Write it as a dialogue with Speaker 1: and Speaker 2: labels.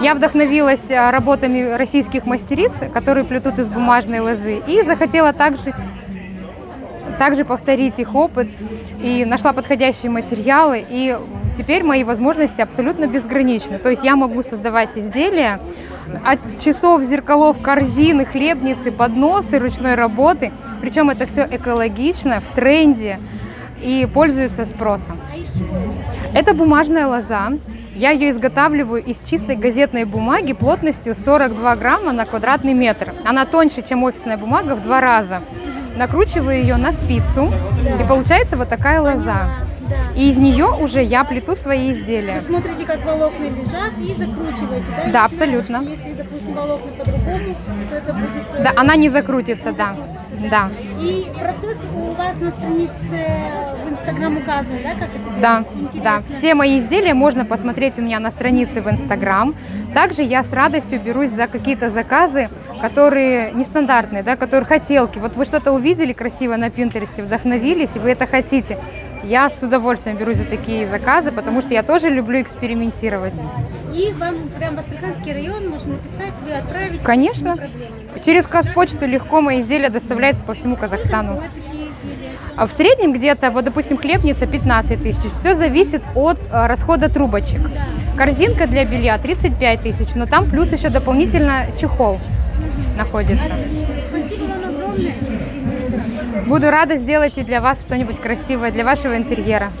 Speaker 1: Я вдохновилась а, работами российских мастериц, которые плетут из бумажной лозы, и захотела также, также повторить их опыт, и нашла подходящие материалы, и теперь мои возможности абсолютно безграничны. То есть я могу создавать изделия от часов, зеркалов, корзины, хлебницы, подносы ручной работы, причем это все экологично, в тренде и пользуется спросом.
Speaker 2: Это
Speaker 1: бумажная лоза. Я ее изготавливаю из чистой газетной бумаги плотностью 42 грамма на квадратный метр. Она тоньше, чем офисная бумага в два раза. Накручиваю ее на спицу, и получается вот такая лоза. И из нее уже я плету свои изделия.
Speaker 2: Вы смотрите, как волокна лежат и закручиваете, да?
Speaker 1: Да, абсолютно.
Speaker 2: Если, допустим, волокна по-другому, то это будет... э,
Speaker 1: Да, она не закрутится, да. Да.
Speaker 2: И процесс у вас на странице Инстаграм указан, да, как это
Speaker 1: Да,
Speaker 2: делается?
Speaker 1: да.
Speaker 2: Интересно.
Speaker 1: Все мои изделия можно посмотреть у меня на странице в Инстаграм. Также я с радостью берусь за какие-то заказы, которые нестандартные, да, которые хотелки. Вот вы что-то увидели красиво на Пинтересте, вдохновились, и вы это хотите. Я с удовольствием берусь за такие заказы, потому что я тоже люблю экспериментировать.
Speaker 2: И вам прям в Астраханский район можно написать, вы отправите.
Speaker 1: Конечно. Через Казпочту легко мои изделия доставляются по всему Казахстану. А В среднем где-то, вот, допустим, хлебница 15 тысяч. Все зависит от э, расхода трубочек. Корзинка для белья 35 тысяч, но там плюс еще дополнительно чехол находится. Буду рада сделать и для вас что-нибудь красивое, для вашего интерьера.